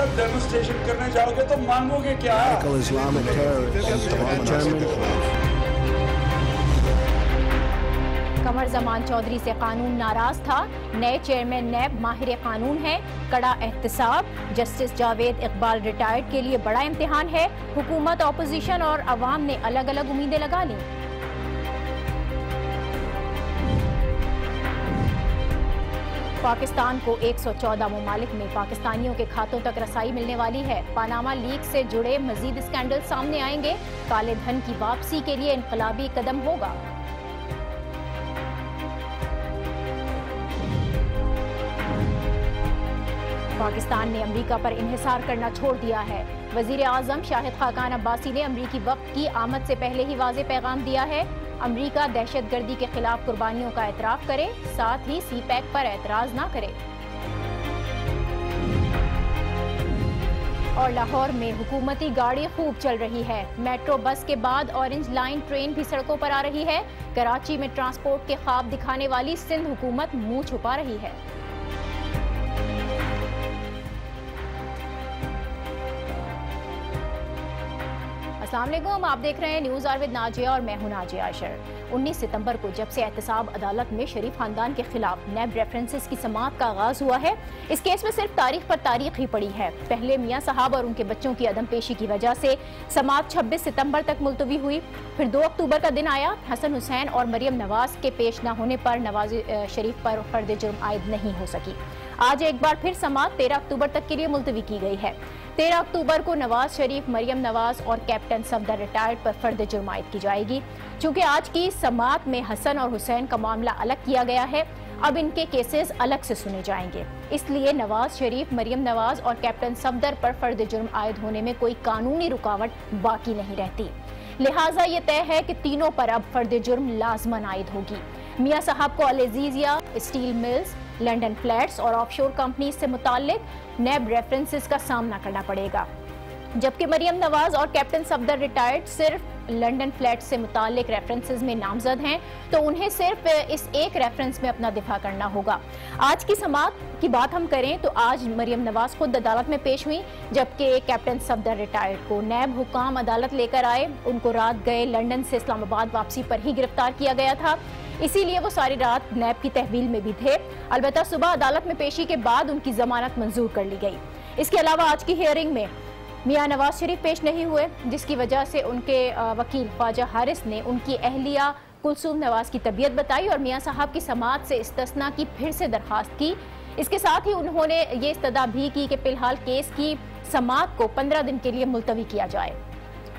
जब डेमोस्ट्रेशन करने जाओगे तो मांगोगे क्या? कमर जमान चौधरी से कानून नाराज़ था। नए चेयरमैन नैब माहिर कानून है। कड़ा एहतसाब। जस्टिस जावेद इकबाल रिटायर्ड के लिए बड़ा इम्तिहान है। हुकूमत अपोजिशन और अवाम ने अलग अलग उम्मीदें लगा ली। पाकिस्तान को 114 ममालिक में पाकिस्तानियों के खातों तक रसाई मिलने वाली है। पानामा लीग से जुड़े मजीद स्कैंडल सामने आएँगे। काले धन की वापसी के लिए इनकलाबी कदम होगा। पाकिस्तान ने अमरीका पर इन्हिसार करना छोड़ दिया है। वज़ीर आज़म शाहिद खाकान अब्बासी ने अमरीकी वक्त की आमद से पहले ही वाज पैगाम दिया है। अमरीका दहशत गर्दी के खिलाफ कुर्बानियों का एतराफ़ करे, साथ ही सी पैक पर एतराज़ ना करे। और लाहौर में हुकूमती गाड़ी खूब चल रही है। मेट्रो, बस के बाद ऑरेंज लाइन ट्रेन भी सड़कों पर आ रही है। कराची में ट्रांसपोर्ट के ख्वाब दिखाने वाली सिंध हुकूमत मुँह छुपा रही है। असलम आप देख रहे हैं न्यूज़ आरविद नाजिया और मैं हूँ नाजिया आशर 19 सितंबर को जब से एहतसाब अदालत में शरीफ खानदान के खिलाफ नैब रेफरेंसेस की समात का आगाज़ हुआ है, इस केस में सिर्फ़ तारीख पर तारीख ही पड़ी है। पहले मियाँ साहब और उनके बच्चों की अदम पेशी की वजह से समात 26 सितंबर तक मुलतवी हुई। फिर 2 अक्टूबर का दिन आया, हसन हुसैन और मरियम नवाज़ के पेश न होने पर नवाज़ शरीफ पर फर्द जुर्म आयद नहीं हो सकी। आज एक बार फिर समात तेरह अक्टूबर तक के लिए मुलतवी की गई है। तेरह अक्टूबर को नवाज़ शरीफ, मरियम नवाज़ और कैप्टन सफदर रिटायर्ड पर फर्द जुर्मायत की जाएगी। चूँकि आज की समात में हसन और हुसैन का मामला अलग किया गया है, अब इनके केसेस अलग से सुने जाएँगे। इसलिए नवाज़ शरीफ, मरियम नवाज़ और कैप्टन सफदर पर फर्द जुर्म आयद होने में कोई कानूनी रुकावट बाकी नहीं रहती। लिहाजा ये तय है कि तीनों पर अब फर्द जुर्म लाजमन आयद होगी। मियाँ साहब को अलेजीजिया स्टील मिल्स लंदन फ्लैट्स और ऑफशोर कंपनी से मुतालिक नैब रेफरेंसेस का सामना करना पड़ेगा। जबकि मरियम नवाज़ और कैप्टन सफदर रिटायर्ड सिर्फ़ लंदन फ्लैट से मुतालिक रेफरेंसेस में नामजद हैं तो उन्हें सिर्फ़ इस एक रेफरेंस में अपना दिफा करना होगा। आज की समाप्त की बात हम करें तो आज मरियम नवाज़ खुद अदालत में पेश हुई, जबकि कैप्टन सफदर रिटायर्ड को नैब हुकाम अदालत लेकर आए। उनको रात गए लंदन से इस्लामाबाद वापसी पर ही गिरफ़्तार किया गया था। इसीलिए वो सारी रात नैब की तहवील में भी थे। अलबत् सुबह अदालत में पेशी के बाद उनकी जमानत मंजूर कर ली गई। इसके अलावा आज की हियरिंग में मियाँ नवाज़ शरीफ पेश नहीं हुए, जिसकी वजह से उनके वकील ख्वाजा हारिस ने उनकी अहलिया कुलसूम नवाज़ की तबीयत बताई और मियाँ साहब की समात से इस्तना की फिर से दरखास्त की। इसके साथ ही उन्होंने ये इस्तः भी की कि फ़िलहाल केस की समात को पंद्रह दिन के लिए मुलतवी किया जाए।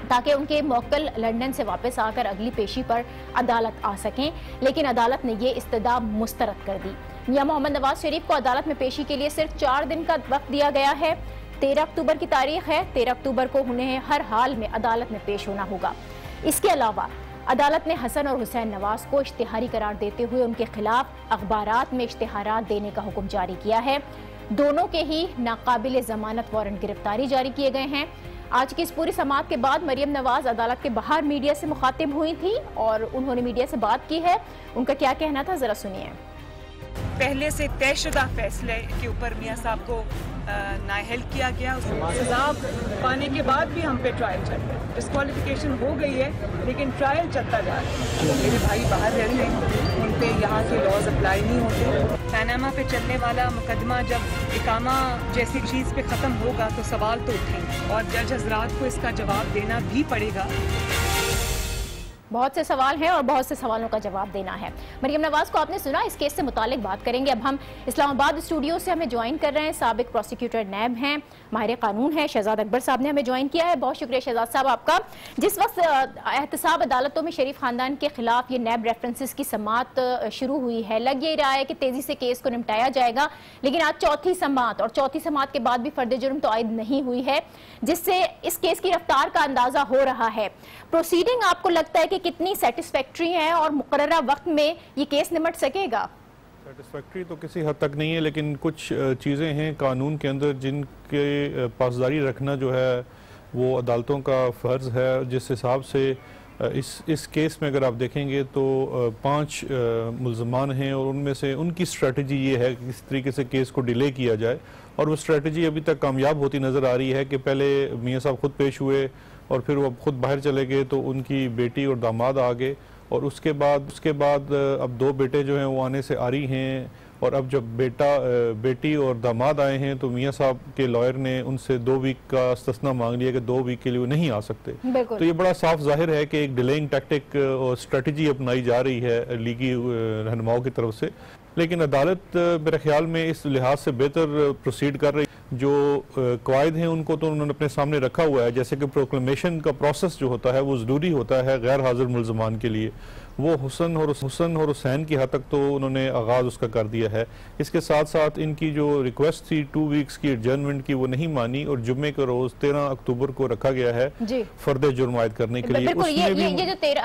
ताकि उनके मोकल लंदन से वापस आकर अगली पेशी पर अदालत आ सकें। लेकिन अदालत ने ये इस्तदा मुस्तरद कर दी। मियाँ मोहम्मद नवाज़ शरीफ को अदालत में पेशी के लिए सिर्फ़ चार दिन का वक्त दिया गया है। तेरह अक्टूबर की तारीख है। तेरह अक्टूबर को उन्हें हर हाल में अदालत में पेश होना होगा। इसके अलावा अदालत ने हसन और हुसैन नवाज़ को इश्तिहारी करार देते हुए उनके खिलाफ अखबार में इश्तहार देने का हुक्म जारी किया है। दोनों के ही नाकाबिल जमानत वारंट गिरफ्तारी जारी किए गए हैं। आज की इस पूरी समात के बाद मरियम नवाज़ अदालत के बाहर मीडिया से मुखातिब हुई थी और उन्होंने मीडिया से बात की है। उनका क्या कहना था, जरा सुनिए। पहले से तयशुदा फैसले के ऊपर मियाँ साहब को नाहल किया गया। सजा पाने के बाद भी हम पे ट्रायल चल रहा है। हो गई है, लेकिन ट्रायल चलता जा रहा है। मेरे भाई बाहर रहते हैं। उन पे यहाँ के लॉज अप्लाई नहीं होते। पैनामा पे चलने वाला मुकदमा जब इकामा जैसी चीज़ पे ख़त्म होगा तो सवाल तो उठेंगे। और जज हजरात को इसका जवाब देना भी पड़ेगा। बहुत से सवाल हैं और बहुत से सवालों का जवाब देना है। मरियम नवाज़ को आपने सुना, इस केस से मुतालिक बात करेंगे। अब हम इस्लामाबाद स्टूडियो से हमें ज्वाइन कर रहे हैं। सबक प्रोसिक्यूटर नैब हैं, माहिर कानून है, शहजाद अकबर साहब ने हमें ज्वाइन किया है। बहुत शुक्रिया शहजाद साहब आपका। जिस वक्त एहतसाब अदालतों में शरीफ खानदान के खिलाफ ये नैब रेफरेंसेस की समात शुरू हुई है। लग ये रहा है कि तेज़ी से केस को निपटाया जाएगा, लेकिन आज चौथी समात और चौथी समात के बाद भी फर्द जुर्म तो आयद नहीं हुई है, जिससे इस केस की रफ्तार का अंदाज़ा हो रहा है। प्रोसीडिंग आपको लगता है कि कितनी सेटिस्फैक्ट्री है और मुकर वक्त में ये केस निमट सकेगा? सेटिस्फैक्ट्री तो किसी हद तक नहीं है, लेकिन कुछ चीज़ें हैं कानून के अंदर जिनके पासदारी रखना जो है, वो अदालतों का फ़र्ज़ है। जिस हिसाब से इस इस केस में अगर आप देखेंगे तो पाँच मुलजमान हैं और उनमें से उनकी स्ट्रेटजी ये है कि किस तरीके से केस को डिले किया जाए। और वो स्ट्रेटजी अभी तक कामयाब होती नज़र आ रही है कि पहले मियाँ साहब खुद पेश हुए और फिर वो खुद बाहर चले गए तो उनकी बेटी और दामाद आ गए। और उसके बाद उसके बाद अब दो बेटे जो हैं वो आने से आ रही हैं। और अब जब बेटा बेटी और दामाद आए हैं तो मियाँ साहब के लॉयर ने उनसे दो वीक का स्तना मांग लिया कि दो वीक के लिए वो नहीं आ सकते। तो ये बड़ा साफ़ ज़ाहिर है कि एक डिलेइंग टैक्टिक और स्ट्रेटजी अपनाई जा रही है लीगी रहनुमाओं की तरफ़ से। लेकिन अदालत मेरे ख्याल में इस लिहाज से बेहतर प्रोसीड कर रही जो कवायद हैं, उनको तो उन्होंने अपने सामने रखा हुआ है। जैसे कि प्रोक्लेमेशन का प्रोसेस जो होता है, वो ज़रूरी होता है गैर हाजिर मुलजमान के लिए। वो हुसन और हुसन और हुसैन की हद तक तो उन्होंने आगाज़ उसका कर दिया है। इसके साथ साथ इनकी जो रिक्वेस्ट थी टू वीक्स की एडजर्नमेंट की वो नहीं मानी और जुम्मे के रोज़ तेरह अक्टूबर को रखा गया है फर्द जुर्म आयद करने के लिए। ये, ये, ये जो तेरह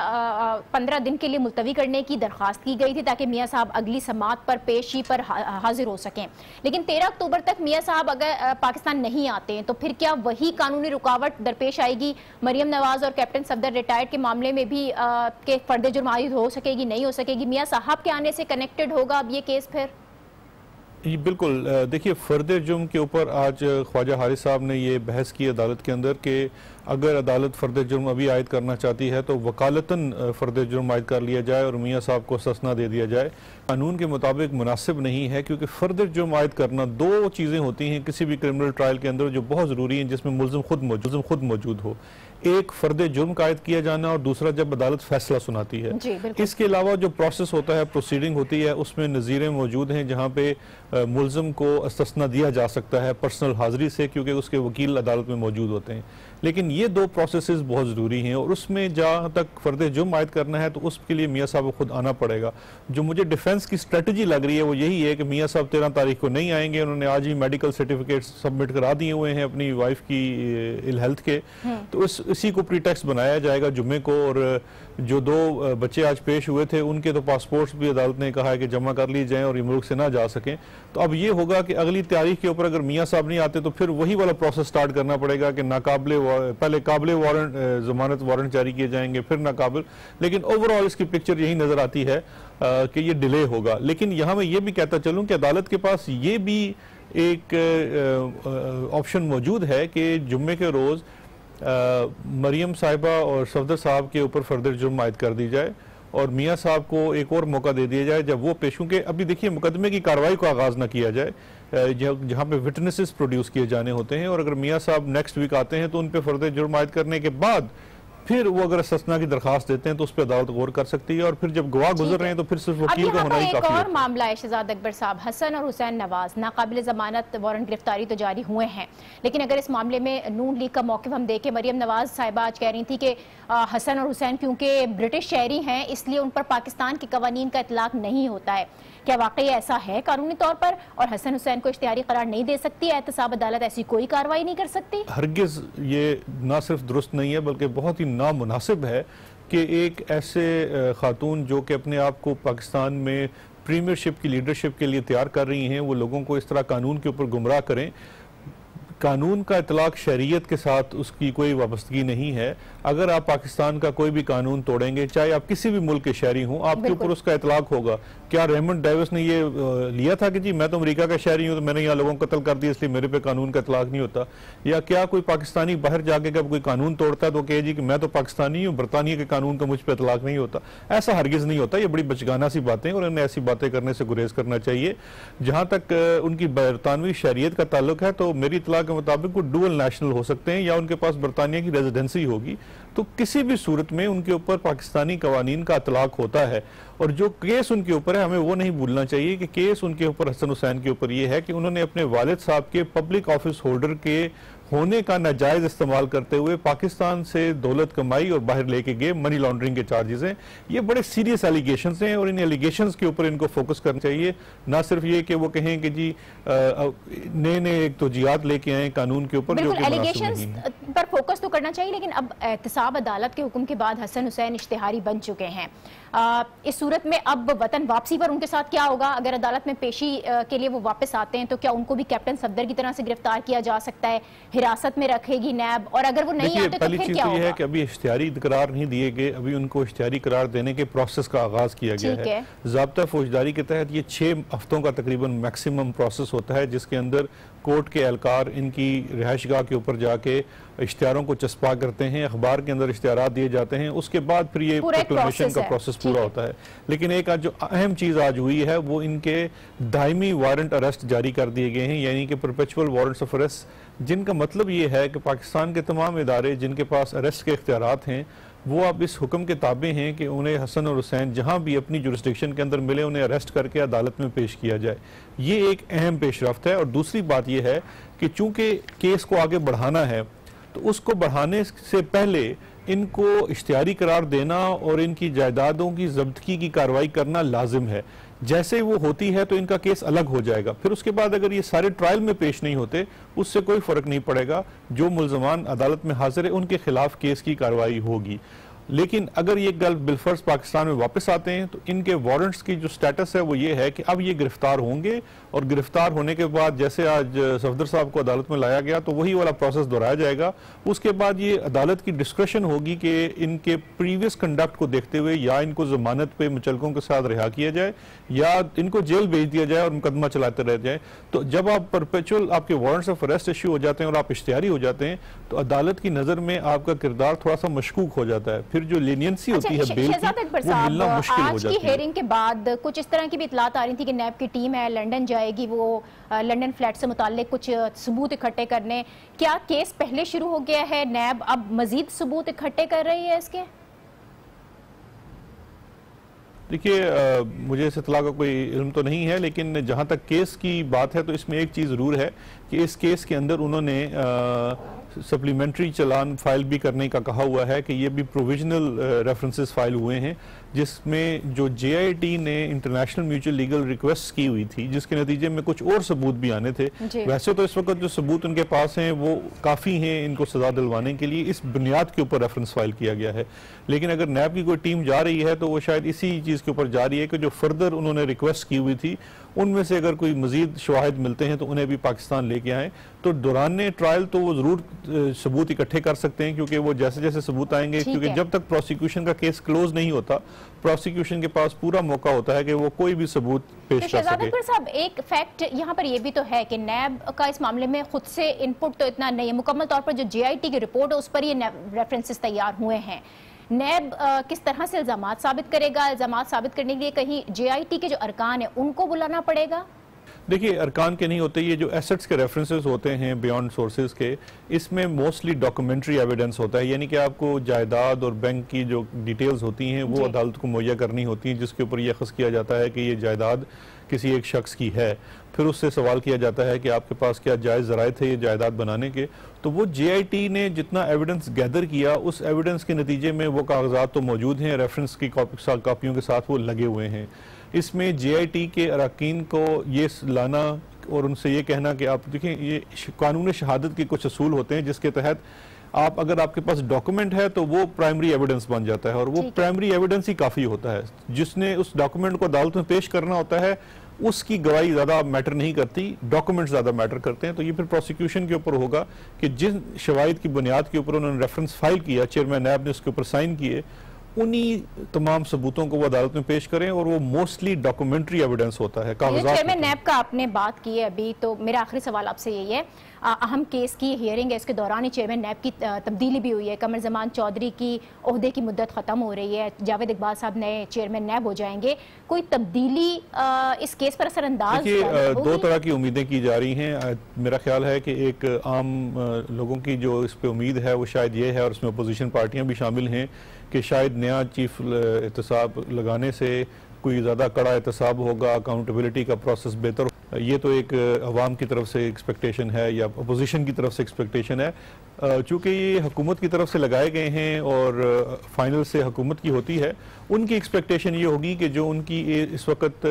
पंद्रह दिन के लिए मुलतवी करने की दरख्वास्त की गई थी ताकि मियाँ साहब अगली समात पर पेशी पर हाजिर हो सकें। लेकिन तेरह अक्टूबर तक मियाँ साहब अगर पाकिस्तान नहीं आते हैं तो फिर क्या वही कानूनी रुकावट दरपेश आएगी? मरियम नवाज़ और कैप्टन सफदर रिटायर्ड के मामले में भी के फर्द जुर्म आयद हो सकेगी, नहीं हो सकेगी? मियाँ साहब के आने से कनेक्टेड होगा अब ये केस फिर? जी, बिल्कुल। देखिए फर्द जुर्म के ऊपर आज ख्वाजा हारिस साहब ने ये बहस की अदालत के अंदर कि अगर अदालत फ़र्द जुर्म अभी आयद करना चाहती है तो वकालतन फ़र्द जुर्म आयद कर लिया जाए और मियाँ साहब को ससना दे दिया जाए। कानून के मुताबिक मुनासिब नहीं है क्योंकि फ़र्द जुर्म आयद करना दो चीज़ें होती हैं किसी भी क्रिमिनल ट्रायल के अंदर जो बहुत ज़रूरी हैं जिसमें मुलम खुद मौजूद खुद मौजूद हो। एक फर्द जुर्म का आयद किया जाना और दूसरा जब अदालत फैसला सुनाती है। इसके अलावा जो प्रोसेस होता है प्रोसीडिंग होती है उसमें नज़ीरें मौजूद हैं जहाँ पे मुलजम को अस्तना दिया जा सकता है पर्सनल हाजिरी से क्योंकि उसके वकील अदालत में मौजूद होते हैं। लेकिन ये दो प्रोसेस बहुत ज़रूरी हैं और उसमें जहाँ तक फ़र्द जुर्म आयद करना है तो उसके लिए मियाँ साहब को खुद आना पड़ेगा जो मुझे डिफेंस की स्ट्रेटजी लग रही है वो यही है कि मियाँ साहब तेरह तारीख को नहीं आएँगे उन्होंने आज ही मेडिकल सर्टिफिकेट सबमिट करा दिए हुए हैं अपनी वाइफ की इल हेल्थ के हम्म। तो उस इसी को प्रीटेक्स बनाया जाएगा जुम्मे को और जो दो बच्चे आज पेश हुए थे, उनके तो पासपोर्ट्स भी अदालत ने कहा है कि जमा कर लिए जाएँ और ये मुल्क से ना जा सकें। तो अब ये होगा कि अगली तारीख के ऊपर अगर मियाँ साहब नहीं आते तो फिर वही वाला प्रोसेस स्टार्ट करना पड़ेगा कि नाकाबले पहले काबिल वारंट जमानत वारंट जारी किए जाएँगे, फिर नाकाबिल। लेकिन ओवरऑल इसकी पिक्चर यही नज़र आती है कि ये डिले होगा। लेकिन यहाँ मैं ये भी कहता चलूँ कि अदालत के पास ये भी एक ऑप्शन मौजूद है कि जुम्मे के रोज़ मरियम साहिबा और सफदर साहब के ऊपर फर्दर जुर्म आयद कर दी जाए और मियाँ साहब को एक और मौका दे दिया जाए जब वो पेश होंगे अभी देखिए मुकदमे की कार्रवाई को आगाज़ ना किया जाए जहाँ पे विटनेसेस प्रोड्यूस किए जाने होते हैं और अगर मियाँ साहब नेक्स्ट वीक आते हैं तो उन पर फर्दर जुर्म आयद करने के बाद फिर वो अगर ससना की दरखास्त देते हैं तो उस पर अदालत गौर कर सकती है और फिर जब गवाह गुजर रहे हैं तो फिर सिर्फ़ वकील का होना ही काफ़ी और मामला है शहजाद अकबर साहब हसन और हुसैन नवाज़ नाकाबिल जमानत वारंट गिरफ्तारी तो जारी हुए हैं। लेकिन अगर इस मामले में नून लीग का मौके हम देखें मरियम नवाज़ साहिबा आज कह रही थी कि हसन और हुसैन क्योंकि ब्रिटिश शहरी हैं इसलिए उन पर पाकिस्तान के कवानीन का इतलाक नहीं होता है। क्या वाकई ऐसा है कानूनी तौर पर? और हसन हुसैन को इश्तियारी करार नहीं दे सकती एहतसाब अदालत ऐसी कोई कार्रवाई नहीं कर सकती? हरगिज ये ना सिर्फ़ दुरुस्त नहीं है बल्कि बहुत ही नामुनासिब है कि एक ऐसे खातून जो कि अपने आप को पाकिस्तान में प्रीमियरशिप की लीडरशिप के लिए तैयार कर रही हैं, वो लोगों को इस तरह कानून के ऊपर गुमराह करें। कानून का इतलाक शरीयत के साथ उसकी कोई वाबस्तगी नहीं है। अगर आप पाकिस्तान का कोई भी कानून तोड़ेंगे चाहे आप किसी भी मुल्क के शहरी हों आपके ऊपर उसका इतलाक होगा। क्या रेमंड डेविस ने ये लिया था कि जी मैं तो अमेरिका का शहरी हूँ तो मैंने यहाँ लोगों को कत्ल कर दिया इसलिए मेरे पे कानून का इतलाक नहीं होता? या क्या कोई पाकिस्तानी बाहर जाके जब कोई कानून तोड़ता है तो कहे जी कि मैं तो पाकिस्तानी हूँ बरतानिया के कानून का मुझ पर इतलाक नहीं होता? ऐसा हरगिज नहीं होता ये बड़ी बचगाना सी बातें और इन्हें ऐसी बातें करने से गुरेज करना चाहिए। जहाँ तक उनकी बरतानवी शहरीत का ताल्लुक है तो मेरी इतला के मुताबिक वो डुअल नेशनल हो सकते हैं या उनके पास बरतानिया की रेजिडेंसी होगी। तो किसी भी सूरत में उनके ऊपर पाकिस्तानी कवानीन का अतलाक होता है और जो केस उनके ऊपर है, हमें वो नहीं भूलना चाहिए कि केस उनके ऊपर हसन हुसैन के ऊपर ये है कि उन्होंने अपने वालिद साहब के पब्लिक ऑफ़िस होल्डर के होने का नाजायज इस्तेमाल करते हुए पाकिस्तान से दौलत कमाई और बाहर लेके गए मनी लॉन्ड्रिंग के चार्जेस हैं। ये बड़े सीरियस एलिगेशन हैं और इन एलिगेशन के ऊपर इनको फोकस करना चाहिए। ना सिर्फ़ ये कि वो कहें कि जी नए नए एक तो जियात लेके आए कानून के ऊपर एलिगेशन पर फोकस तो करना चाहिए लेकिन अब एहतसाब अदालत के हुक्म के बाद हसन हुसैन इश्तेहारी बन चुके हैं। इस सूरत में अब वतन वापसी पर उनके साथ क्या होगा? अगर अदालत में पेशी के लिए वो वापस आते हैं तो क्या उनको भी कैप्टन सफदर की तरह से गिरफ़्तार किया जा सकता है? हिरासत में रखेगी नैब और अगर वो नहीं आते तो फिर क्या तो है कि अभी इश्तियारी करार नहीं दिए गए अभी उनको इश्तियारी करार देने के प्रोसेस का आगाज़ किया गया है। जबता फौजदारी के तहत ये छह हफ्तों का तकरीबन मैक्सिमम प्रोसेस होता है जिसके अंदर कोर्ट के एहलकार इनकी रिहाइश के ऊपर जाके इश्तारों को चस्पा करते हैं अखबार के अंदर इश्तार दिए जाते हैं उसके बाद फिर ये प्रोक्लेमेशन का प्रोसेस पूरा होता है। लेकिन एक आज जो अहम चीज़ आज हुई है, वो इनके दायमी वारंट अरेस्ट जारी कर दिए गए हैं, यानी कि परपेचुअल वारंट्स ऑफ़ अरेस्ट जिनका मतलब ये है कि पाकिस्तान के तमाम इदारे जिनके पास अरेस्ट के इख्तियार हैं, वो अब इस हुक्म के ताबे हैं कि उन्हें हसन और हुसैन जहाँ भी अपनी जुरिस्डिक्शन के अंदर मिले, उन्हें अरेस्ट करके अदालत में पेश किया जाए। ये एक अहम पेशरफ है और दूसरी बात यह है कि चूँकि केस को आगे बढ़ाना है तो उसको बढ़ाने से पहले इनको इश्तियारी करार देना और इनकी जायदादों की जब्तगी की कार्रवाई करना लाजिम है। जैसे वो होती है तो इनका केस अलग हो जाएगा। फिर उसके बाद अगर ये सारे ट्रायल में पेश नहीं होते, उससे कोई फ़र्क नहीं पड़ेगा। जो मुलजमान अदालत में हाजिर है, उनके खिलाफ केस की कार्रवाई होगी। लेकिन अगर ये गल्फ बिलफर्स पाकिस्तान में वापस आते हैं तो इनके वारंट्स की जो स्टेटस है वो ये है कि अब ये गिरफ़्तार होंगे और गिरफ़्तार होने के बाद जैसे आज सफदर साहब को अदालत में लाया गया तो वही वाला प्रोसेस दोहराया जाएगा। उसके बाद ये अदालत की डिस्क्रेशन होगी कि इनके प्रीवियस कंडक्ट को देखते हुए या इनको जमानत पे मुचलकों के साथ रिहा किया जाए, या इनको जेल भेज दिया जाए और मुकदमा चलाते रह जाए। तो जब आप परपेचुअल आपके वारंट्स ऑफ़ अरेस्ट इश्यू हो जाते हैं और आप इश्तियारी हो जाते हैं तो अदालत की नज़र में आपका किरदार थोड़ा सा मशकूक हो जाता है। फिर जो लीनियंसी अच्छा, होती है बेल की वो मिलना मुश्किल हो जाती है। हेयरिंग के बाद कुछ इस तरह की भी इतलात आ रही थी कि नैब की टीम है लंदन जाएगी वो लंदन फ्लैट से मुतालिक कुछ सबूत इकट्ठे करने। क्या केस पहले शुरू हो गया है? नैब अब मजीद सबूत इकट्ठे कर रही है इसके? देखिए मुझे इस इतला का कोई इल्म तो नहीं है लेकिन जहाँ तक केस की बात है तो इसमें एक चीज़ ज़रूर है कि इस केस के अंदर उन्होंने सप्लीमेंट्री चलान फ़ाइल भी करने का कहा हुआ है कि ये भी प्रोविजनल रेफरेंसेस फ़ाइल हुए हैं। जिसमें जो जेआईटी ने इंटरनेशनल म्यूचुअल लीगल रिक्वेस्ट की हुई थी जिसके नतीजे में कुछ और सबूत भी आने थे। वैसे तो इस वक्त जो सबूत उनके पास हैं वो काफ़ी हैं इनको सजा दिलवाने के लिए। इस बुनियाद के ऊपर रेफरेंस फ़ाइल किया गया है। लेकिन अगर नैब की कोई टीम जा रही है तो वो शायद इसी चीज़ के ऊपर जा रही है कि जो फर्दर उन्होंने रिक्वेस्ट की हुई थी उनमें से अगर कोई मजीद शवाहद मिलते हैं तो उन्हें भी पाकिस्तान लेके आए। तो दौरान ट्रायल तो वो ज़रूर सबूत इकट्ठे कर सकते हैं क्योंकि वो जैसे जैसे सबूत आएँगे क्योंकि जब तक प्रोसिक्यूशन का केस क्लोज नहीं होता प्रोसिक्यूशन के पास पूरा मौका होता है कि वो कोई भी सबूत पेश तो कर सके। साहब एक फैक्ट यहाँ पर ये भी तो है कि नैब का इस मामले में खुद से इनपुट तो इतना नहीं है। मुकम्मल तौर पर जो जीआईटी की रिपोर्ट है उस पर ये रेफरेंसेस तैयार हुए हैं। नैब किस तरह से इल्ज़ाम साबित करेगा? इल्ज़ाम साबित करने के लिए कहीं जेआईटी के जो अरकान है उनको बुलाना पड़ेगा? देखिए अरकान के नहीं होते ये जो एसेट्स के रेफरेंसेस होते हैं बियॉन्ड सोर्सेज के इसमें मोस्टली डॉक्यूमेंट्री एविडेंस होता है। यानी कि आपको जायदाद और बैंक की जो डिटेल्स होती हैं वो अदालत को मुहैया करनी होती हैं जिसके ऊपर यह खस किया जाता है कि ये जायदाद किसी एक शख्स की है। फिर उससे सवाल किया जाता है कि आपके पास क्या जायज़ ज़राए थे ये जायदाद बनाने के? तो वो जे ने जितना एविडेंस गैदर किया उस एविडेंस के नतीजे में वो कागजात तो मौजूद हैं रेफरेंस की कापियों के साथ वो लगे हुए हैं। इसमें जे के अरकान को ये लाना और उनसे ये कहना कि आप देखें ये कानून शहादत के कुछ असूल होते हैं जिसके तहत आप अगर आपके पास डॉक्यूमेंट है तो वो प्राइमरी एविडेंस बन जाता है और वो प्राइमरी एविडेंस ही काफ़ी होता है। जिसने उस डॉक्यूमेंट को अदालत में पेश करना होता है उसकी गवाही ज़्यादा मैटर नहीं करती डॉक्यूमेंट ज़्यादा मैटर करते हैं। तो ये फिर प्रोसिक्यूशन के ऊपर होगा कि जिन शवाद की बुनियाद के ऊपर उन्होंने रेफरेंस फ़ाइल किया चेयरमैन नैब ने उसके ऊपर साइन किए उन्हीं तमाम सबूतों को वो अदालत में पेश करें और वो मोस्टली डॉक्यूमेंट्री एविडेंस होता है कागजात चेयरमैन नैब का आपने बात की है अभी तो मेरा आखिरी सवाल आपसे यही है। अहम केस की हियरिंग है। इसके दौरान ही चेयरमैन नैब की तब्दीली भी हुई है। कमर जमान चौधरी की अहदे की मुद्दत ख़त्म हो रही है। जावेद इकबाल साहब नए चेयरमैन नैब हो जाएँगे। कोई तब्दीली इस केस पर असरअंदाज दो तरह की उम्मीदें की जा रही हैं। मेरा ख्याल है कि एक आम लोगों की जो इस पर उम्मीद है वो शायद ये है और इसमें अपोजिशन पार्टियाँ भी शामिल हैं कि शायद नया चीफ एहतसाब लगाने से कोई ज़्यादा कड़ा एहतसाब होगा। अकाउंटेबिलिटी का प्रोसेस बेहतर ये तो एक अवाम की तरफ़ से एक्सपेक्टेशन है या अपोजिशन की तरफ़ से एक्सपेक्टेशन है। चूँकि ये हुकूमत की तरफ़ से लगाए गए हैं और फाइनल से हुकूमत की होती है उनकी एक्सपेक्टेशन ये होगी कि जो उनकी इस वक्त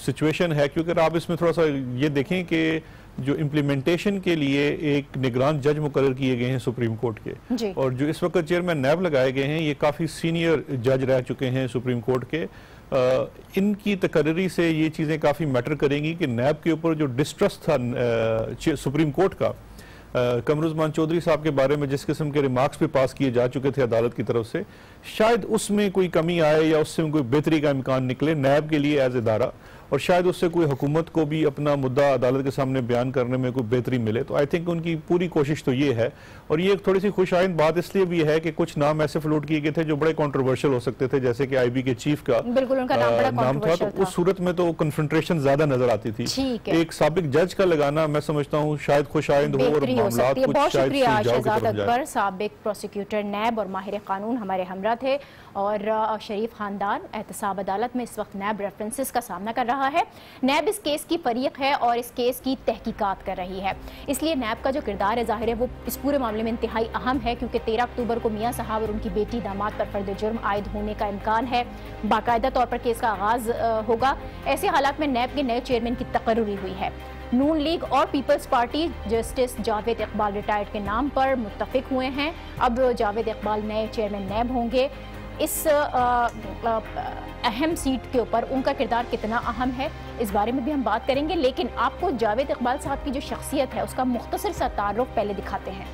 सिचुएशन है क्योंकि आप इसमें थोड़ा सा ये देखें कि जो इम्प्लीमेंटेशन के लिए एक निगरान जज मुकर किए गए हैं सुप्रीम कोर्ट के। और जो इस वक्त चेयरमैन नैब लगाए गए हैं ये काफ़ी सीनियर जज रह चुके हैं सुप्रीम कोर्ट के। इनकी तकर्री से ये चीज़ें काफ़ी मैटर करेंगी कि नैब के ऊपर जो डिस्ट्रस्ट था सुप्रीम कोर्ट का कमरुजमान चौधरी साहब के बारे में जिस किस्म के रिमार्क्स भी पास किए जा चुके थे अदालत की तरफ़ से, शायद उसमें कोई कमी आए या उससे कोई बेहतरी का इम्कान निकले नैब के लिए एज इदारा और शायद उससे कोई हुकूमत को भी अपना मुद्दा अदालत के सामने बयान करने में कोई बेहतरी मिले तो आई थिंक उनकी पूरी कोशिश तो ये है। और ये एक थोड़ी सी खुश आइंद बात इसलिए भी है कि कुछ नाम ऐसे फ्लोट किए गए थे जो बड़े कंट्रोवर्शियल हो सकते थे जैसे कि आईबी के चीफ का बिल्कुल, उनका नाम बड़ा नाम था तो उस सूरत में तो कन्फ्रंट्रेशन ज़्यादा नज़र आती थी। एक सबक जज का लगाना मैं समझता हूँ शायद खुश आइंद हो और बहुत शुक्रिया शहजाद अकबर सबक प्रोसिक्यूटर नैब और माहिर कानून हमारे हमरा थे। और शरीफ खानदान एहतसाब अदालत में इस वक्त नैब रेफरेंसेस का सामना कर रहा है। नैब इस केस की फरीक है और इस केस की तहकीकात कर रही है। इसलिए नैब का जो किरदार है, ज़ाहिर है, वो इस पूरे मामले में इंतहाई अहम है, क्योंकि तेरह अक्टूबर को मियाँ साहब और उनकी बेटी दामाद पर फर्द जुर्म आयद होने का इम्कान है। बाकायदा तौर पर केस का आगाज़ होगा। ऐसे हालात में नैब के नए चेयरमैन की तकर्री हुई है। नून लीग और peoples party justice Javed Iqbal retired के नाम पर मुत्तफिक हुए हैं। अब जावेद इकबाल नए चेयरमैन नैब होंगे। इस अहम सीट के ऊपर उनका किरदार कितना अहम है, इस बारे में भी हम बात करेंगे, लेकिन आपको जावेद इकबाल साहब की जो शख्सियत है, उसका मुख्तर सा तारुफ पहले दिखाते हैं।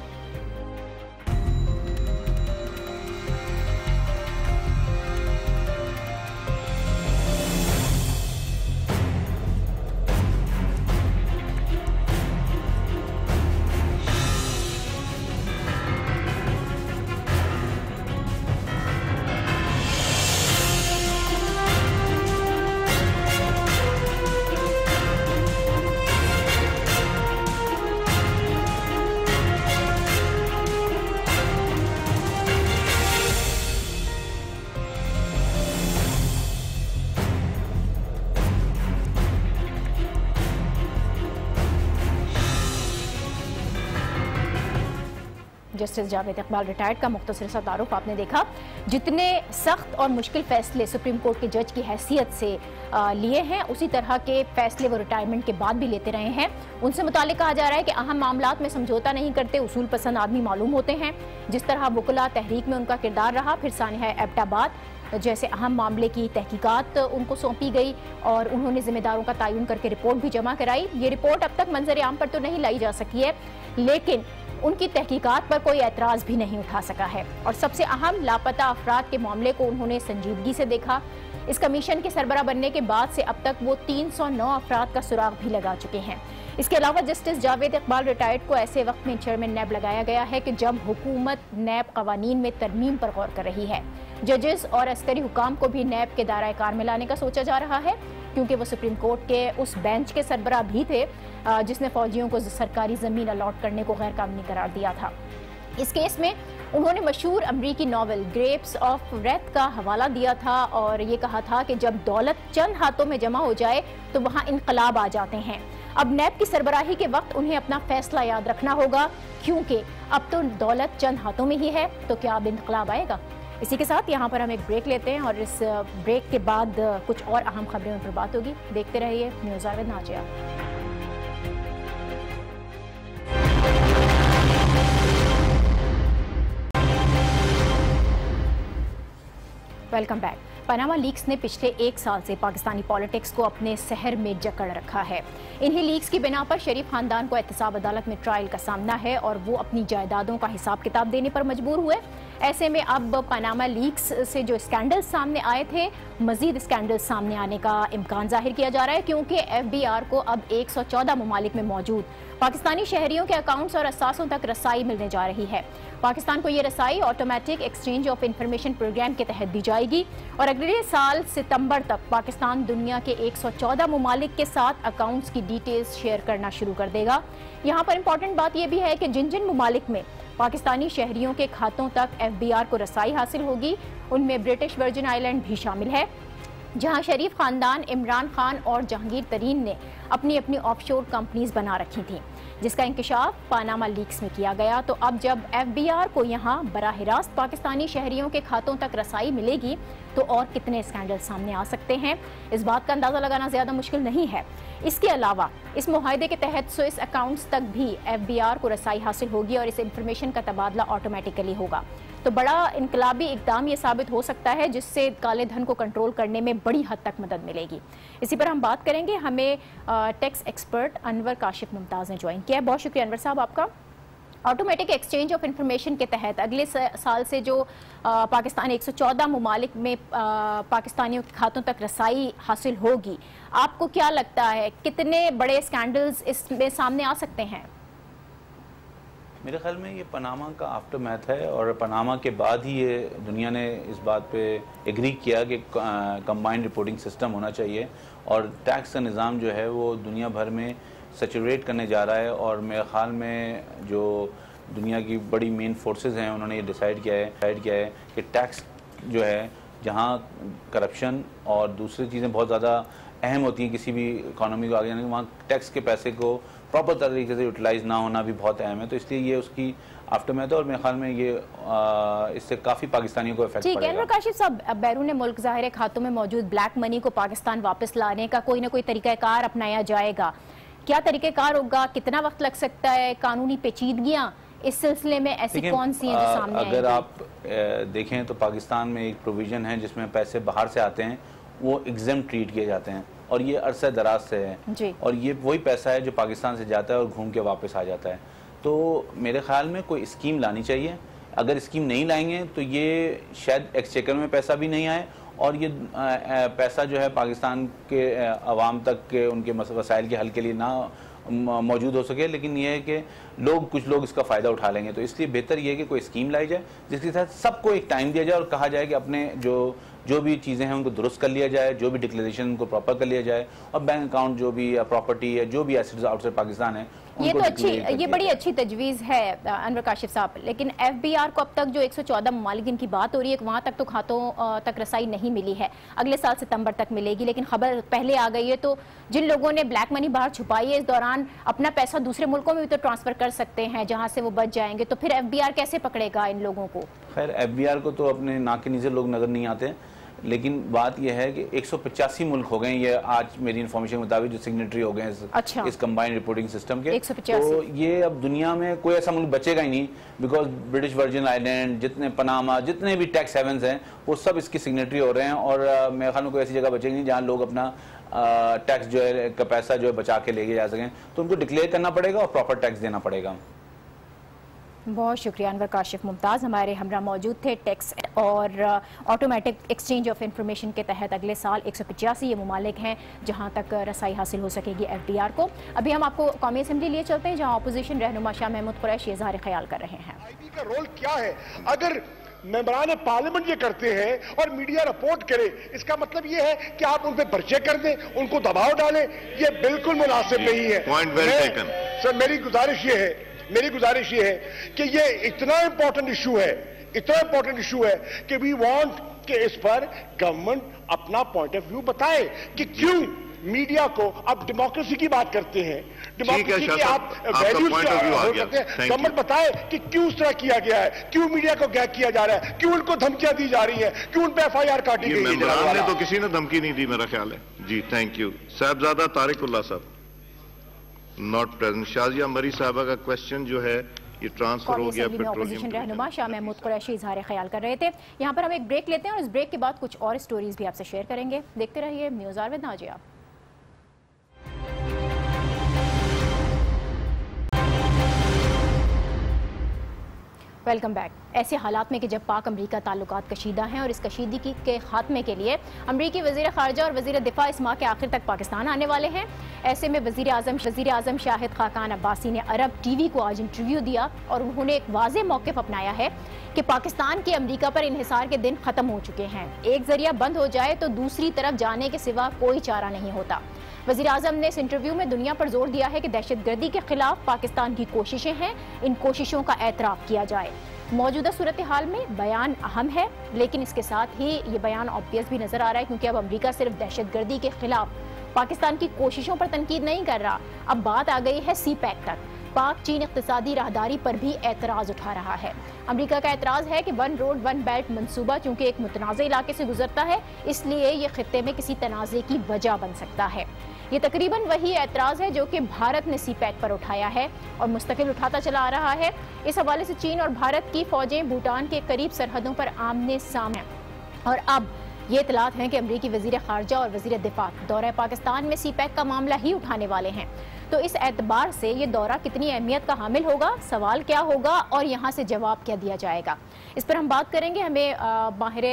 जस्टिस जावेद इकबाल रिटायर्ड, का मुख्तसर सा तारुफ आपने देखा। जितने सख्त और मुश्किल फैसले सुप्रीम कोर्ट के जज की हैसियत से लिए हैं, उसी तरह के फैसले वो रिटायरमेंट के बाद भी लेते रहे हैं। उनसे मुतल कहा जा रहा है कि अहम मामला में समझौता नहीं करते, उसूल पसंद आदमी मालूम होते हैं। जिस तरह वकला तहरीक में उनका किरदार रहा, फिर सानिया एबटाबाद, जैसे अहम मामले की तहकीकात उनको सौंपी गई और उन्होंने जिम्मेदारों का तयन करके रिपोर्ट भी जमा कराई। ये रिपोर्ट अब तक मंजर आम पर तो नहीं लाई जा सकी है, लेकिन उनकी तहकीकत पर कोई एतराज़ भी नहीं उठा सका है। और सबसे अहम लापता अफराद के मामले को उन्होंने संजीदगी से देखा। इस कमीशन के सरबरा बनने के बाद से अब तक वो 309 अफराद का सुराग भी लगा चुके हैं। इसके अलावा जस्टिस जावेद इकबाल रिटायर्ड को ऐसे वक्त में चेयरमैन नैब लगाया गया है कि जब हुकूमत नैब कवानीन में तरमीम पर गौर कर रही है। जजेस और अस्करी हुकाम को भी नैब के दायरा कार में लाने का सोचा जा रहा है, क्योंकि वो सुप्रीम कोर्ट के उस बेंच के सरबरा भी थे जिसने फौजियों को सरकारी ज़मीन अलॉट करने को गैर कानूनी करार दिया था। इस केस में उन्होंने मशहूर अमरीकी नावल ग्रेप्स ऑफ़ रेथ का हवाला दिया था और ये कहा था कि जब दौलत चंद हाथों में जमा हो जाए तो वहाँ इनकलाब आ जाते हैं। अब नैब की सरबराही के वक्त उन्हें अपना फैसला याद रखना होगा, क्योंकि अब तो दौलत चंद हाथों में ही है तो क्या अब इनकलाब आएगा? इसी के साथ यहाँ पर हम एक ब्रेक लेते हैं और इस, ब्रेक के बाद कुछ और अहम खबरें उन पर बात होगी। देखते रहिए, news आवेद Nazia. Welcome back. Panama leaks ने पिछले एक साल से पाकिस्तानी पॉलिटिक्स को अपने शहर में जकड़ रखा है। इन्हीं लीक्स की बिना पर शरीफ खानदान को एहतसाब अदालत में ट्रायल का सामना है और वो अपनी जायदादों का हिसाब किताब देने पर मजबूर हुए। ऐसे में अब पनामा लीक्स से जो स्कैंडल्स सामने आए थे, मजीद स्कैंडल्स सामने आने का इम्कान ज़ाहिर किया जा रहा है, क्योंकि एफ़ बी आर को अब एक सौ चौदह ममालिक में मौजूद पाकिस्तानी शहरियों के अकाउंट्स और असासों तक रसाई मिलने जा रही है। पाकिस्तान को ये रसाई automatic exchange of information programme के तहत दी जाएगी और अगले साल सितंबर तक पाकिस्तान दुनिया के 114 ममालिक के साथ अकाउंट्स की डिटेल्स शेयर करना शुरू कर देगा। यहाँ पर इंपॉर्टेंट बात यह भी है कि जिन जिन ममालिक में पाकिस्तानी शहरियों के खातों तक एफ़ बी आर को रसाई हासिल होगी, उनमें ब्रिटिश वर्जिन आइलैंड भी शामिल है, जहाँ शरीफ खानदान इमरान खान और जहांगीर तरीन ने अपनी अपनी ऑफशोर कंपनीज़ बना रखी थी। जिसका इंकशाफ पानामा लीक्स में किया गया। तो अब जब एफ़ बी आर को यहाँ बरह रास्त पाकिस्तानी शहरियों के खातों तक रसाई मिलेगी तो और कितने स्कैंडल सामने आ सकते हैं? इस बात का अंदाज़ा लगाना ज़्यादा मुश्किल नहीं है। इसके अलावा, इस माहे के तहत स्विस अकाउंट्स तक भी एफ़ बी आर को रसाई हासिल होगी और इस इंफॉर्मेशन का तबादला ऑटोमेटिकली होगा। तो बड़ा इनकलाबी इकदाम ये साबित हो सकता है जिससे काले धन को कंट्रोल करने में बड़ी हद तक मदद मिलेगी। इसी पर हम बात करेंगे। हमें टैक्स एक्सपर्ट अनवर काशिफ मुमताज़ ने ज्वाइन किया है। बहुत शुक्रिया अनवर साहब आपका। ऑटोमेटिक एक्सचेंज ऑफ़ इंफॉर्मेशन के तहत अगले साल से जो आ, पाकिस्तान 114 ममालिक में आ, पाकिस्तानियों के खातों तक रसाई हासिल होगी। आपको क्या लगता है कितने बड़े स्कैंडल्स इसमें सामने आ सकते हैं? मेरे ख्याल में ये पनामा का आफ्टर मैथ है और पनामा के बाद ही ये दुनिया ने इस बात पे एग्री किया कि कंबाइंड रिपोर्टिंग सिस्टम होना चाहिए और टैक्स का निज़ाम जो है वो दुनिया भर में सेचुरेट करने जा रहा है और मेरे ख्याल में जो दुनिया की बड़ी मेन फोर्सेस हैं, उन्होंने ये डिसाइड किया है डिसाइड किया है कि टैक्स जो है, जहाँ करप्शन और दूसरी चीज़ें बहुत ज़्यादा अहम होती हैं किसी भी इकानमी को आगे जाने वहाँ टैक्स के पैसे को प्रॉपर तरीके से यूटिलाइज ना होना भी बहुत अहम है तो इसलिए ये उसकी आफ्टर मैथ और मेरे ख्याल में ये आ, इससे काफ़ी पाकिस्तानियों को इफ़ेक्ट ठीक है काशिफ साहब बैरून मुल्क ज़ाहिर खातों में मौजूद ब्लैक मनी को पाकिस्तान वापस लाने का कोई ना कोई तरीक़ाकार अपनाया जाएगा। क्या तरीक़ेकार होगा? कितना वक्त लग सकता है? कानूनी पेचीदगियाँ इस सिलसिले में ऐसी कौन सी हैं जो सामने अगर आप देखें तो पाकिस्तान में एक प्रोविज़न है जिसमें पैसे बाहर से आते हैं वो एग्ज़ाम ट्रीट किए जाते हैं। और ये अरसे दराज से है। और ये वही पैसा है जो पाकिस्तान से जाता है और घूम के वापस आ जाता है। तो मेरे ख्याल में कोई स्कीम लानी चाहिए। अगर स्कीम नहीं लाएँगे तो ये शायद एक्सचेकर में पैसा भी नहीं आए और ये पैसा जो है पाकिस्तान के अवाम तक के उनके वसाइल के हल के लिए ना मौजूद हो सके। लेकिन ये है कि लोग कुछ लोग इसका फ़ायदा उठा लेंगे। तो इसलिए बेहतर ये है कि कोई स्कीम लाई जाए जिसके साथ सबको एक टाइम दिया जाए और कहा जाए कि अपने जो जो भी चीज़ें हैं उनको दुरुस्त कर लिया जाए जो भी डिक्लेरेशन उनको प्रॉपर कर लिया जाए और बैंक अकाउंट जो भी प्रॉपर्टी है जो भी एसेट्स आउटसाइड पाकिस्तान है ये तो अच्छी ये बड़ी अच्छी तजवीज़ है अनवर काशिफ साहब। लेकिन एफ़ बी आर को अब तक जो 114 ममालिक की बात हो रही है वहाँ तक तो खातों तक रसाई नहीं मिली है। अगले साल सितंबर तक मिलेगी लेकिन खबर पहले आ गई है तो जिन लोगों ने ब्लैक मनी बाहर छुपाई है इस दौरान अपना पैसा दूसरे मुल्कों में भी तो ट्रांसफ़र कर सकते हैं जहाँ से वो बच जाएँगे। तो फिर एफ़ बी आर कैसे पकड़ेगा इन लोगों को? खैर एफ़ बी आर को तो अपने नाके नीचे लोग नज़र नहीं आते। लेकिन बात यह है कि एक सौ पचासी मुल्क हो गए ये आज मेरी इन्फॉर्मेशन के मुताबिक जो सिग्नेटरी हो गए इस, अच्छा। इस कंबाइंड रिपोर्टिंग सिस्टम के। तो ये अब दुनिया में कोई ऐसा मुल्क बचेगा ही नहीं बिकॉज़ ब्रिटिश वर्जिन आइलैंड जितने पनामा जितने भी टैक्स हेवंस हैं वो सब इसकी सिग्नेटरी हो रहे हैं और मेरे ख्याल में कोई ऐसी जगह बचेगी नहीं जहाँ लोग अपना टैक्स जो है का पैसा जो है बचा के लेके जा सकें। तो उनको डिक्लेयर करना पड़ेगा और प्रॉपर टैक्स देना पड़ेगा। बहुत शुक्रिया अनवर काशिफ मुमताज़। हमारे हमरा मौजूद थे टैक्स और ऑटोमेटिक एक्सचेंज ऑफ़ इंफॉर्मेशन के तहत अगले साल एक सौ पचासी ये ममालिक हैं जहाँ तक रसाई हासिल हो सकेगी एफ़ डी आर को। अभी हम आपको कौमी असम्बली लिए चलते हैं जहाँ अपोजिशन रहनुमा शाह महमूद कुरैश इजहार ख्याल कर रहे हैं। का रोल क्या है? अगर मेम्बरान पार्लियामेंट ये करते हैं और मीडिया रिपोर्ट करे इसका मतलब ये है कि आप उन पर पर्चे कर दें उनको दबाव डालें ये बिल्कुल मुनासिब नहीं है। सर मेरी गुजारिश ये है मेरी गुजारिश ये है कि ये इतना इंपॉर्टेंट इशू है इतना इंपॉर्टेंट इशू है कि वी वांट कि इस पर गवर्नमेंट अपना पॉइंट ऑफ़ व्यू बताए कि क्यों मीडिया को आप डेमोक्रेसी की बात करते हैं। डेमोक्रेसी की आप वैल्यूज़ करते हैं। गवर्नमेंट बताए कि क्यों उस तरह किया गया है क्यों मीडिया को गैक किया जा रहा है क्यों उनको धमकियाँ दी जा रही है क्यों उन पर एफ़ आई आर काटी गई है। तो किसी ने धमकी नहीं दी मेरा ख्याल है। जी थैंक यू साहबजादा तारिकुल्ला साहब। नॉट प्रेजेंट शाजिया मरी साहबा का क्वेश्चन जो है ये ट्रांसफ़र हो गया पेट्रोलियम रहनुमा शाह महमूद कुरैशी इजहार ख्याल कर रहे थे। यहाँ पर हम एक ब्रेक लेते हैं और इस ब्रेक के बाद कुछ और स्टोरीज भी आपसे शेयर करेंगे। देखते रहिए news are with Nazia. Welcome back. ऐसे हालात में कि जब पाक अमरीका ताल्लुक कशीदा हैं और इस कशीदगी के खात्मे के लिए अमरीकी वजी खारजा और वजी दिफा इस माह के आखिर तक पाकिस्तान आने वाले हैं। ऐसे में वजी अजम वजी अजम शाहिद खाकान अब्बासी ने अरब टी वी को आज इंटरव्यू दिया और उन्होंने एक वाज मौक़ अपनाया है कि पाकिस्तान के अमरीका पर इहिसार के दिन ख़त्म हो चुके हैं एक ज़रिया बंद हो जाए तो दूसरी तरफ़ जाने के सिवा कोई चारा नहीं होता वजी अजम ने इस इंटरव्यू में दुनिया पर ज़ोर दिया है कि दहशत गर्दी के खिलाफ पाकिस्तान की कोशिशें हैं इन कोशिशों का एतराफ़ किया जाए मौजूदा सूरत हाल में बयान अहम है लेकिन इसके साथ ही ये बयान ऑब्वियस भी नज़र आ रहा है क्योंकि अब अमरीका सिर्फ़ दहशत गर्दी के खिलाफ पाकिस्तान की कोशिशों पर तनकीद नहीं कर रहा अब बात आ गई है सी पैक तक पाक चीन इकतदी राहदारी पर भी एतराज़ उठा रहा है। अमरीका का एतराज़ है कि वन रोड, वन बेल्ट मनसूबा चूँकि एक मुतनाज़ इलाके से गुजरता है, इसलिए ये खत्े में किसी तनाज़े की वजह बन सकता है। ये तकरीबन वही एतराज़ है जो कि भारत ने सी पैक पर उठाया है और मुस्तकिल उठाता चला आ रहा है। इस हवाले से चीन और भारत की फौजें भूटान के करीब सरहदों पर आमने सामने। और अब ये इतलात हैं कि अमरीकी वज़ीर खारजा और वज़ीर दिफा दौरा पाकिस्तान में सी पैक का मामला ही उठाने वाले हैं। तो इस एतबार से ये दौरा कितनी अहमियत का हामिल होगा? सवाल क्या होगा? और यहाँ से जवाब क्या दिया जाएगा? इस पर हम बात करेंगे। हमें माहिर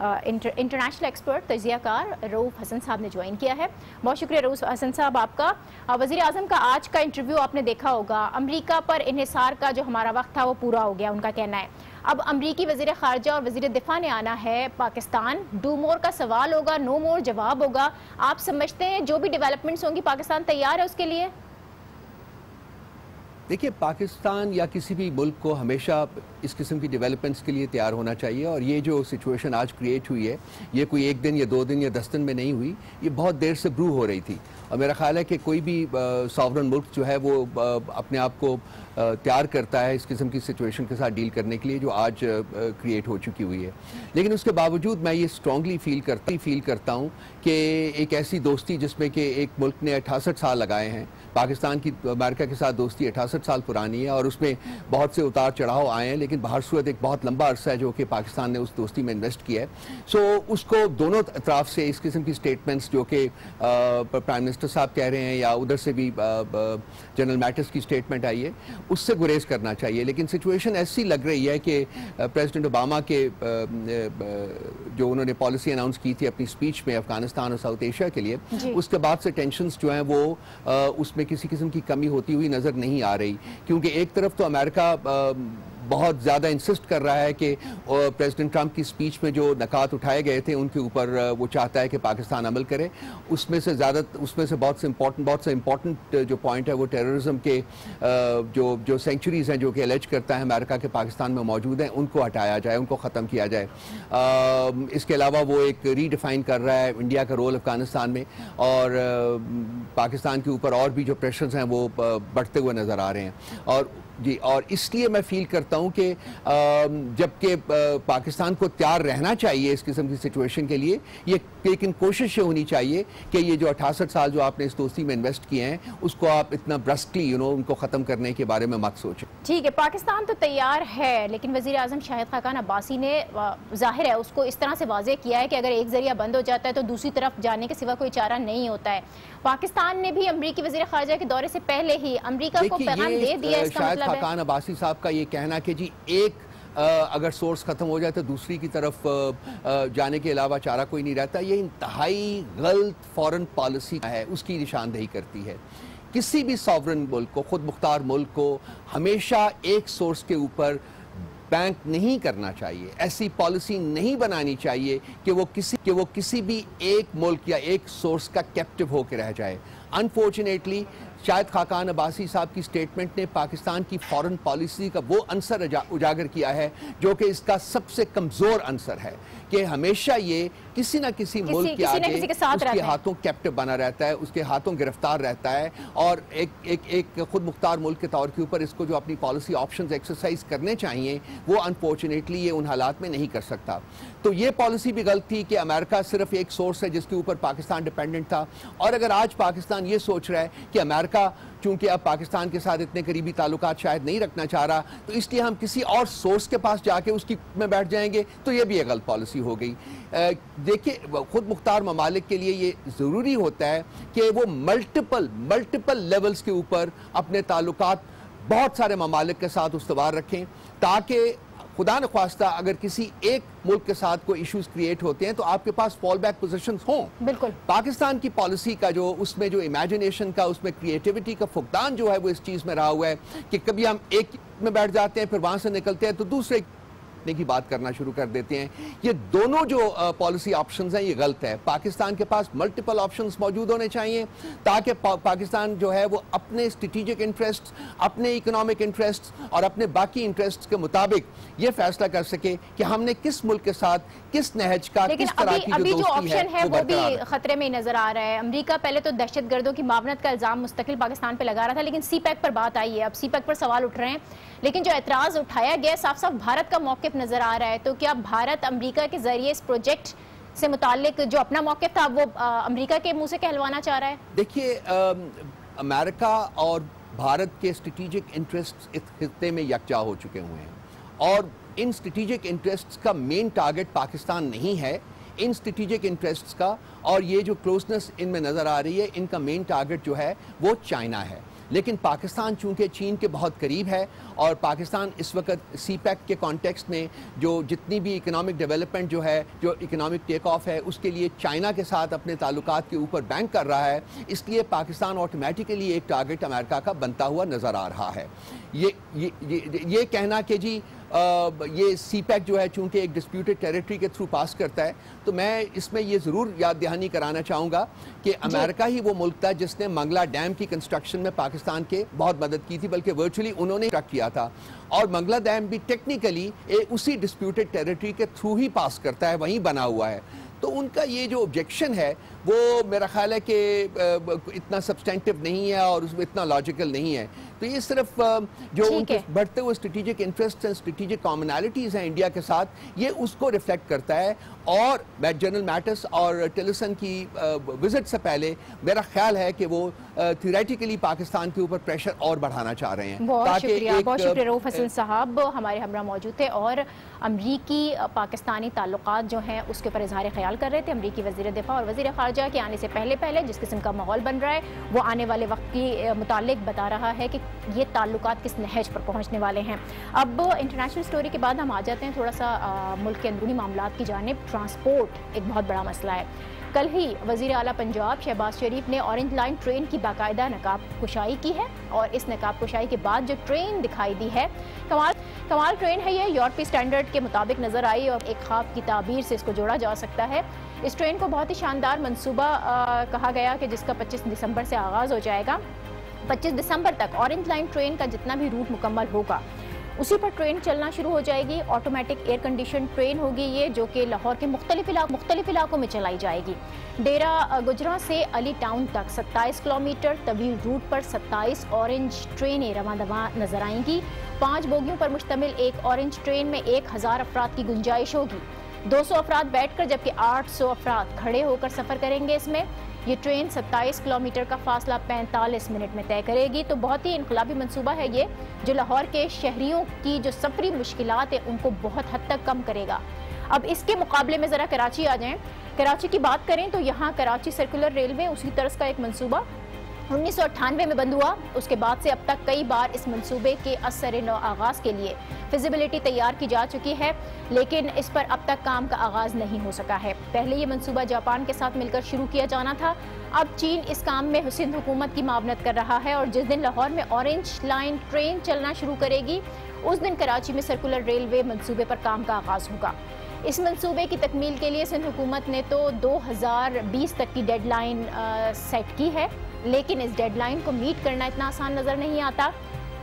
इंटरनेशनल एक्सपर्ट तजियाकार रऊफ़ हसन साहब ने ज्वाइन किया है। बहुत शुक्रिया रऊफ़ हसन साहब आपका। वज़ी अजम का आज का इंटरव्यू आपने देखा होगा। अमरीका पर इहिसार का जो हमारा वक्त था वो पूरा हो गया, उनका कहना है। अब अमरीकी वज़ीर खारजा और वज़ीर दिफा ने आना है पाकिस्तान। डू मोर का सवाल होगा, नो मोर जवाब होगा। आप समझते हैं जो भी डेवलपमेंट्स होंगी, पाकिस्तान तैयार है उसके लिए? देखिए, पाकिस्तान या किसी भी मुल्क को हमेशा इस किस्म की डेवलपमेंट्स के लिए तैयार होना चाहिए और ये जो सिचुएशन आज क्रिएट हुई है ये कोई एक दिन या दो दिन या दस दिन में नहीं हुई ये बहुत देर से ब्रू हो रही थी। और मेरा ख्याल है कि कोई भी सॉवरन मुल्क जो है वो आ, अपने आप को तैयार करता है इस किस्म की सिचुएशन के साथ डील करने के लिए जो आज क्रिएट हो चुकी हुई है। लेकिन उसके बावजूद मैं ये स्ट्रांगली फील करता फील करता हूँ कि एक ऐसी दोस्ती जिसमें कि एक मुल्क ने अठासठ साल लगाए हैं पाकिस्तान की अमेरिका के साथ दोस्ती अठासठ साल पुरानी है और उसमें बहुत से उतार चढ़ाव आए हैं लेकिन बाहर सूरत एक बहुत लंबा अरसा है जो कि पाकिस्तान ने उस दोस्ती में इन्वेस्ट किया है। सो so, उसको दोनों तरफ़ से इस किस्म की स्टेटमेंट्स जो कि प्राइम मिनिस्टर साहब कह रहे हैं या उधर से भी जनरल मैटर्स की स्टेटमेंट आई है उससे गुरेज करना चाहिए। लेकिन सिचुएशन ऐसी लग रही है कि प्रेसिडेंट ओबामा के जो उन्होंने पॉलिसी अनाउंस की थी अपनी स्पीच में अफ़गानिस्तान और साउथ एशिया के लिए उसके बाद से टेंशन जो हैं वो उसमें किसी किस्म की कमी होती हुई नज़र नहीं आ रही। क्योंकि एक तरफ़ तो अमेरिका बहुत ज़्यादा इंसिस्ट कर रहा है कि प्रेसिडेंट ट्रंप की स्पीच में जो नकात उठाए गए थे, उनके ऊपर वो चाहता है कि पाकिस्तान अमल करे। उसमें से ज़्यादा, उसमें से बहुत से इम्पोर्टेंट बहुत से इम्पोर्टेंट जो पॉइंट है, वो टेररिज्म के जो जो सेंचुरीज़ हैं, जो कि एलेज करता है अमेरिका के पाकिस्तान में मौजूद हैं, उनको हटाया जाए, उनको ख़त्म किया जाए। इसके अलावा वो एक रीडिफाइन कर रहा है इंडिया का रोल अफ़गानिस्तान में और पाकिस्तान के ऊपर और भी जो प्रेशर्स हैं, वो बढ़ते हुए नज़र आ रहे हैं। और जी और इसलिए मैं फील करता हूँ कि जबकि पाकिस्तान को तैयार रहना चाहिए इस किस्म की सिचुएशन के लिए ये लेकिन कोशिश ये होनी चाहिए कि ये जो अठासठ साल जो आपने इस दोस्ती में इन्वेस्ट किए हैं उसको आप इतना ब्रस्टली यू नो उनको ख़त्म करने के बारे में मत सोचें। ठीक है पाकिस्तान तो तैयार है लेकिन वजी अजम शाहिद खाकान अब्बासी ने ज़ाहिर है उसको इस तरह से वाजे किया है कि अगर एक ज़रिया बंद हो जाता है तो दूसरी तरफ़ जाने के सिवा कोई चारा नहीं होता है। पाकिस्तान ने भी अमरीकी वजी खारजा के दौरे से पहले ही अमरीका को पैगाम दे दिया इसका मतलब खाकान अब्बासी साहब का ये कहना कि जी एक अगर सोर्स ख़त्म हो जाए तो दूसरी की तरफ़ जाने के अलावा चारा कोई नहीं रहता। ये इंतहाई गलत फॉरेन पॉलिसी है उसकी निशानदेही करती है। किसी भी सॉवरन मुल्क को खुद मुख्तार मुल्क को हमेशा एक सोर्स के ऊपर बैंक नहीं करना चाहिए। ऐसी पॉलिसी नहीं बनानी चाहिए कि वो किसी कि वो किसी भी एक मुल्क या एक सोर्स का कैप्टिव होकर रह जाए। अनफॉर्चुनेटली शायद खाकान अब्बासी साहब की स्टेटमेंट ने पाकिस्तान की फॉरेन पॉलिसी का वो अंसर उजागर किया है जो कि इसका सबसे कमज़ोर अंसर है कि हमेशा ये किसी ना किसी, किसी मुल्क के आगे किसी के साथ उसके हाथों कैप्टिव बना रहता है उसके हाथों गिरफ़्तार रहता है और एक एक एक खुद मुख्तार मुल्क के तौर के ऊपर इसको जो अपनी पॉलिसी ऑप्शन एक्सरसाइज करने चाहिए वो अनफॉर्चुनेटली ये उन हालात में नहीं कर सकता। तो ये पॉलिसी भी गलत थी कि अमेरिका सिर्फ़ एक सोर्स है जिसके ऊपर पाकिस्तान डिपेंडेंट था। और अगर आज पाकिस्तान ये सोच रहा है कि अमेरिका, चूँकि अब पाकिस्तान के साथ इतने करीबी ताल्लुक शायद नहीं रखना चाह रहा तो इसलिए हम किसी और सोर्स के पास जाके उसकी में बैठ जाएँगे तो ये भी एक गलत पॉलिसी हो गई। देखिए, खुद मुख्तार ममालिक के लिए ये ज़रूरी होता है कि वो मल्टीपल मल्टीपल लेवल्स के ऊपर अपने ताल्लुक बहुत सारे ममालिक के साथ उसवार रखें, ताकि खुदा न ख्वास्ता अगर किसी एक मुल्क के साथ कोई इश्यूज़ क्रिएट होते हैं तो आपके पास फॉल बैक पोजिशन हों। बिल्कुल। पाकिस्तान की पॉलिसी का जो उसमें जो इमेजिनेशन का उसमें क्रिएटिविटी का फुकदान जो है वो इस चीज़ में रहा हुआ है कि कभी हम एक में बैठ जाते हैं फिर वहाँ से निकलते हैं तो दूसरे बांटने की बात करना शुरू कर देते हैं। ये दोनों जो पॉलिसी ऑप्शन हैं ये गलत है। पाकिस्तान के पास मल्टीपल ऑप्शन मौजूद होने चाहिए ताकि पा, पाकिस्तान जो है वो अपने स्ट्रेटिजिक इंटरेस्ट अपने इकोनॉमिक इंटरेस्ट और अपने बाकी इंटरेस्ट के मुताबिक ये फैसला कर सके कि हमने किस मुल्क के साथ किस नहज का किस तरह की अभी जो, ऑप्शन है, है वो भी खतरे में नज़र आ रहा है। अमरीका पहले तो दहशत गर्दों की मावनत का इल्ज़ाम मुस्तकिल पाकिस्तान पर लगा रहा था लेकिन सी पैक पर बात आई है। अब सी पैक पर सवाल उठ रहे हैं लेकिन जो एतराज़ उठाया गया साफ़ साफ़ भारत का मौकफ नज़र आ रहा है। तो क्या भारत अमरीका के ज़रिए इस प्रोजेक्ट से मुतालिक जो अपना मौकफ था वो अमरीका के मुँह से कहलवाना चाह रहा है? देखिए अमेरिका और भारत के स्ट्रेटिजिक इंटरेस्ट इस खत्े में यकजा हो चुके हुए हैं। और इन स्ट्रेटिजिक इंटरेस्ट का मेन टारगेट पाकिस्तान नहीं है। इन स्ट्रेटिजिक इंटरेस्ट्स का और ये जो क्लोजनेस इनमें नज़र आ रही है इनका मेन टारगेट जो है वो चाइना है। लेकिन पाकिस्तान चूँकि चीन के बहुत करीब है और पाकिस्तान इस वक्त सी पैक के कॉन्टेक्स्ट में जो जितनी भी इकोनॉमिक डेवलपमेंट जो है जो इकोनॉमिक टेक ऑफ़ है उसके लिए चाइना के साथ अपने ताल्लुक के ऊपर बैंक कर रहा है। इसलिए पाकिस्तान ऑटोमेटिकली एक टारगेट अमेरिका का बनता हुआ नज़र आ रहा है। ये ये ये, ये कहना कि जी ये सी पैक जो है चूँकि एक डिस्प्यूटेड टेरिटरी के थ्रू पास करता है तो मैं इसमें ये ज़रूर याद दहानी कराना चाहूँगा कि अमेरिका ही वो मुल्क था जिसने मंगला डैम की कंस्ट्रक्शन में पाकिस्तान के बहुत मदद की थी बल्कि वर्चुअली उन्होंने ट्रक किया था। और मंगला डैम भी टेक्निकली उसी डिस्प्यूटेड टेरिटरी के थ्रू ही पास करता है वहीं बना हुआ है। तो उनका ये जो ऑब्जेक्शन है वो मेरा ख्याल है कि इतना सब्सटेंटिव नहीं है और उसमें इतना लॉजिकल नहीं है। तो ये सिर्फ़ जो उनके बढ़ते हुए strategic interest and strategic commonalities हैं इंडिया के साथ ये उसको रिफ्लेक्ट करता है। और जनरल मैटर्स और टेलीसन की विज़िट से पहले मेरा ख्याल है कि वो थियोरेटिकली पाकिस्तान के ऊपर प्रेशर और बढ़ाना चाह रहे हैं। बहुत शुक्रिया। बहुत शुक्रिया रऊफ हसन साहब। हमारे हमरा मौजूद थे और अमरीकी पाकिस्तानी ताल्लुक जो हैं उसके ऊपर इजहार ख्याल कर रहे थे। अमरीकी वजी दिफा और वजी खारजा के आने से पहले पहले जिस किस्म का माहौल बन रहा है, वो आने वाले वक्त की मुतालिक बता रहा है कि ये ताल्लुक किस नहज पर पहुँचने वाले हैं। अब इंटरनेशनल स्टोरी के बाद हम आ जाते हैं थोड़ा सा मुल्क के अंदरूनी मामला की जानब। ट्रांसपोर्ट एक बहुत बड़ा मसला है। कल ही वज़ीर अला पंजाब शहबाज शरीफ ने ऑरेंज लाइन ट्रेन की बाकायदा नकाब कुशाई की है और इस नकाब कुशाई के बाद जो ट्रेन दिखाई दी है, कमाल कमाल ट्रेन है ये। यूरोपीय स्टैंडर्ड के मुताबिक नज़र आई और एक खाब की ताबीर से इसको जोड़ा जा सकता है। इस ट्रेन को बहुत ही शानदार मनसूबा कहा गया कि जिसका 25 दिसंबर से आगाज़ हो जाएगा। 25 दिसंबर तक ऑरेंज लाइन ट्रेन का जितना भी रूट मुकम्मल होगा, उसी पर ट्रेन चलना शुरू हो जाएगी। ऑटोमेटिक एयर कंडीशन ट्रेन होगी ये, जो कि लाहौर के मुख्तलिफ़ इलाक मुख्तलिफ़ इलाकों में चलाई जाएगी। डेरा गुजरा से अली टाउन तक 27 किलोमीटर तवील रूट पर 27 ऑरेंज ट्रेनें रवा दवा नज़र आएँगी। पाँच बोगियों पर मुश्तमिल एक ऑरेंज ट्रेन में एक हज़ार अफराद की गुंजाइश होगी। 200 अफराद बैठकर, जबकि 800 अफराद खड़े होकर सफ़र करेंगे इसमें। ये ट्रेन 27 किलोमीटर का फासला 45 मिनट में तय करेगी। तो बहुत ही इनकलाबी मनसूबा है ये, जो लाहौर के शहरियों की जो सफरी मुश्किल है, उनको बहुत हद तक कम करेगा। अब इसके मुकाबले में ज़रा कराची आ जाएँ। कराची की बात करें तो यहाँ कराची सर्कुलर रेलवे, उसी तरह का एक मनसूबा उन्नीस सौ अट्ठानबे में बंद हुआ। उसके बाद से अब तक कई बार इस मंसूबे के असर नौ आगाज़ के लिए फिजिबिलिटी तैयार की जा चुकी है, लेकिन इस पर अब तक काम का आगाज़ नहीं हो सका है। पहले ये मंसूबा जापान के साथ मिलकर शुरू किया जाना था। अब चीन इस काम में हुसैन हुकूमत की मावनत कर रहा है और जिस दिन लाहौर में ऑरेंज लाइन ट्रेन चलना शुरू करेगी, उस दिन कराची में सर्कुलर रेलवे मंसूबे पर काम का आगाज़ होगा। इस मंसूबे की तकमील के लिए सिंध हुकूमत ने तो 2020 तक की डेडलाइन सेट की है। लेकिन इस डेडलाइन को मीट करना इतना आसान नज़र नहीं आता,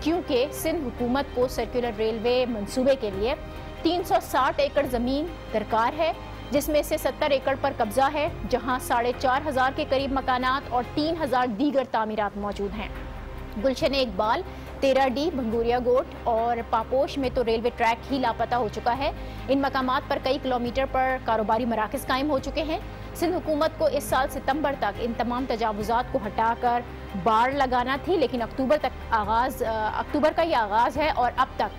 क्योंकि सिंध हुकूमत को सर्कुलर रेलवे मंसूबे के लिए 360 एकड़ ज़मीन दरकार है, जिसमें से 70 एकड़ पर कब्जा है, जहाँ साढ़े चार हज़ार के करीब मकानात और तीन हज़ार दीगर तामीरात मौजूद हैं। गुलशन इकबाल तेरा डी, भंगूरिया गोट और पापोश में तो रेलवे ट्रैक ही लापता हो चुका है। इन मकाम पर कई किलोमीटर पर कारोबारी मराकज कायम हो चुके हैं। सिंध हुकूमत को इस साल सितंबर तक इन तमाम तजावज़ात को हटाकर बाढ़ लगाना थी, लेकिन अक्टूबर तक आगाज़ अक्टूबर का ये आगाज़ है और अब तक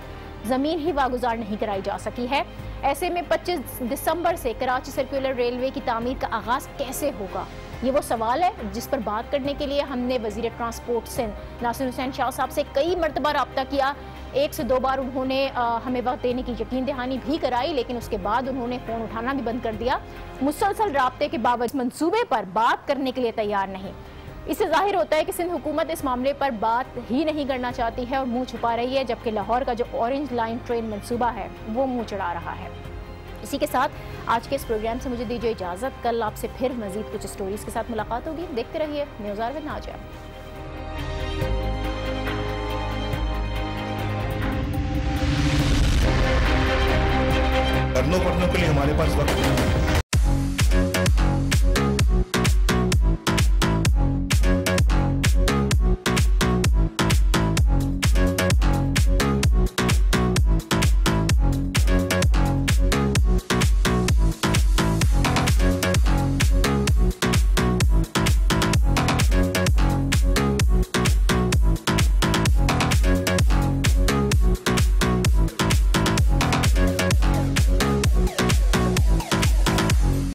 ज़मीन ही वागुजार नहीं कराई जा सकी है। ऐसे में 25 दिसंबर से कराची सर्कुलर रेलवे की तामीर का आगाज़ कैसे होगा? ये वो सवाल है जिस पर बात करने के लिए हमने वज़ीर ट्रांसपोर्ट सिंध नासिर हुसैन शाह साहब से कई मरतबा रबता किया। एक से दो बार उन्होंने हमें वक्त देने की यकीन दहानी भी कराई, लेकिन उसके बाद उन्होंने फ़ोन उठाना भी बंद कर दिया। मुसलसल रबते के बावजूद मनसूबे पर बात करने के लिए तैयार नहीं। इससे ज़ाहिर होता है कि सिंध हुकूमत इस मामले पर बात ही नहीं करना चाहती है और मुँह छुपा रही है, जबकि लाहौर का जो ऑरेंज लाइन ट्रेन मनसूबा है, वो मुँह चढ़ा रहा है। इसी के साथ आज के इस प्रोग्राम से मुझे दीजिए इजाज़त। कल आपसे फिर मजीद कुछ स्टोरीज के साथ मुलाकात होगी। देखते रहिए न्यूज़ आर विद पढ़ने के लिए हमारे पास वक्त नहीं है।